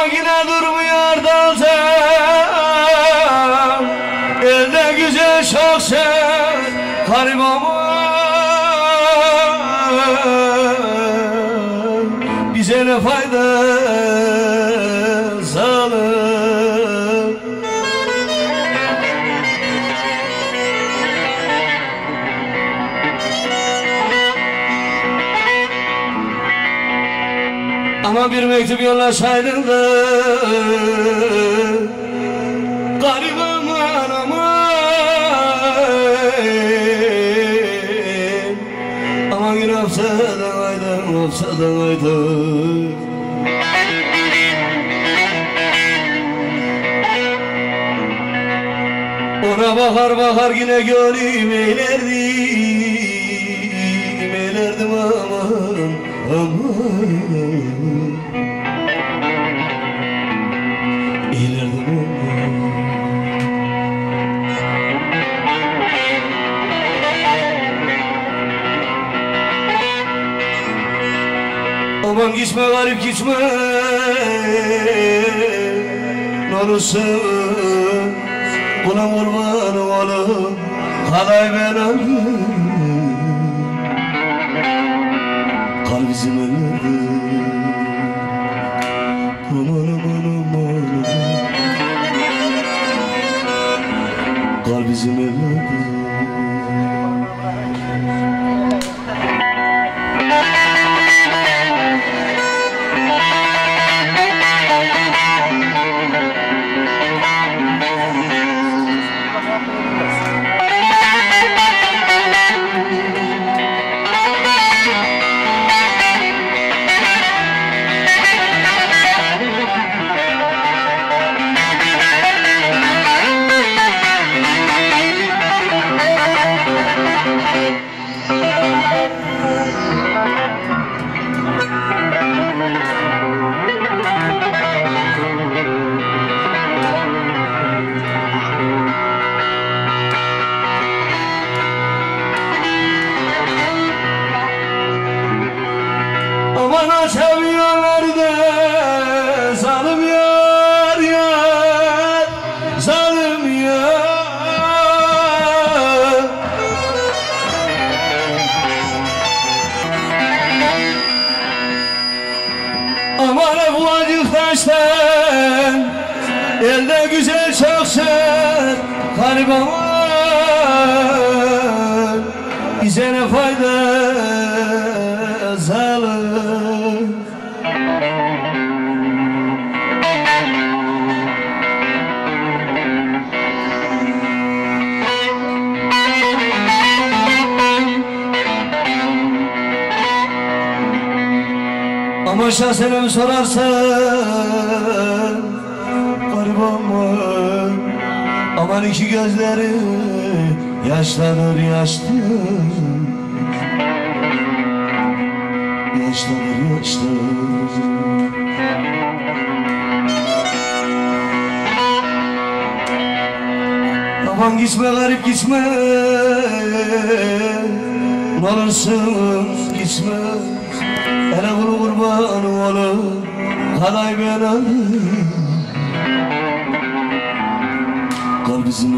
Ama yine durmuyor da sen Elde güzel çok sen Garip Bize ne fayda Ama bir mektup yollasaydın da Garip aman aman. Aman yine hapsadan aydan hapsadan aydan Ona bakar bakar yine gönlüm eylerdim Eylerdim aman aman Aman gitme garip gitme. Ne olursun Buna kurban olalım. Halay ben alayım Kal bizim ellerde Aman aman aman. Kal bizim ellerde seviyorlar da zalim yar yar zalim yar. Aman evlacık taştan elde güzel çoksun garip aman bize ne fayda Ama şahsen sorarsan Garip aman Aman iki gözleri Yaşlanır yaşlanır Yaşlanır yaşlanır Aman gitme garip gitme. Ne olursun gitme. Hele kulu kurban oğlum Kalay ben alayım Kal bizim